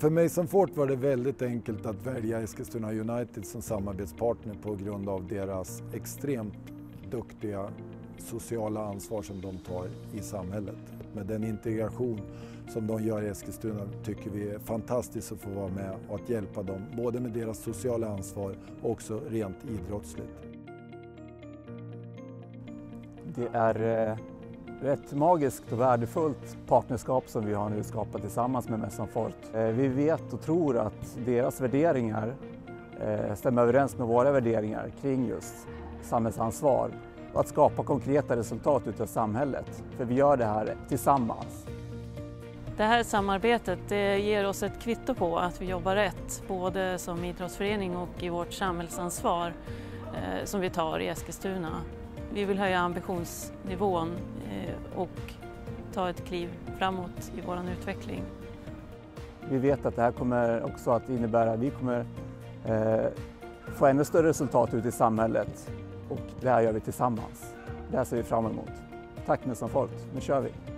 För mig som Fort var det väldigt enkelt att välja Eskilstuna United som samarbetspartner på grund av deras extremt duktiga sociala ansvar som de tar i samhället. Med den integration som de gör i Eskilstuna tycker vi är fantastiskt att få vara med och att hjälpa dem, både med deras sociala ansvar och också rent idrottsligt. Det är eh, ett magiskt och värdefullt partnerskap som vi har nu skapat tillsammans med Mässan Fort. Eh, vi vet och tror att deras värderingar eh, stämmer överens med våra värderingar kring just samhällsansvar och att skapa konkreta resultat ute i samhället. För vi gör det här tillsammans. Det här samarbetet det ger oss ett kvitto på att vi jobbar rätt, både som idrottsförening och i vårt samhällsansvar eh, som vi tar i Eskilstuna. Vi vill höja ambitionsnivån eh, och ta ett kliv framåt i vår utveckling. Vi vet att det här kommer också att innebära att vi kommer eh, få ännu större resultat ute i samhället och det här gör vi tillsammans. Det här ser vi fram emot. Tack nu som folk, nu kör vi!